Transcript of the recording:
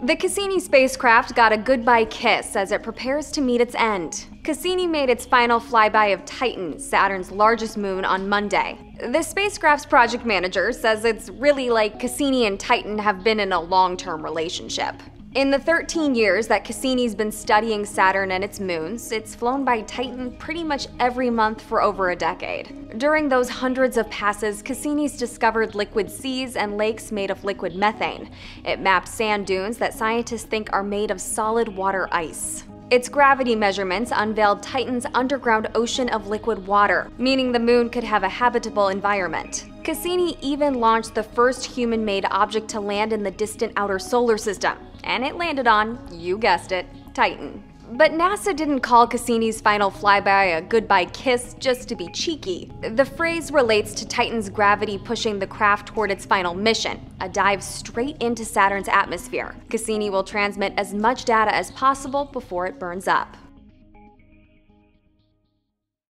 The Cassini spacecraft got a goodbye kiss as it prepares to meet its end. Cassini made its final flyby of Titan, Saturn's largest moon, on Monday. The spacecraft's project manager says it's really like Cassini and Titan have been in a long term relationship. In the 13 years that Cassini's been studying Saturn and its moons, it's flown by Titan pretty much every month for over a decade. During those hundreds of passes, Cassini's discovered liquid seas and lakes made of liquid methane. It mapped sand dunes that scientists think are made of solid water ice. Its gravity measurements unveiled Titan's underground ocean of liquid water, meaning the moon could have a habitable environment. Cassini even launched the first human made object to land in the distant outer solar system, and it landed on, you guessed it, Titan. But NASA didn't call Cassini's final flyby a goodbye kiss just to be cheeky. The phrase relates to Titan's gravity pushing the craft toward its final mission, a dive straight into Saturn's atmosphere. Cassini will transmit as much data as possible before it burns up.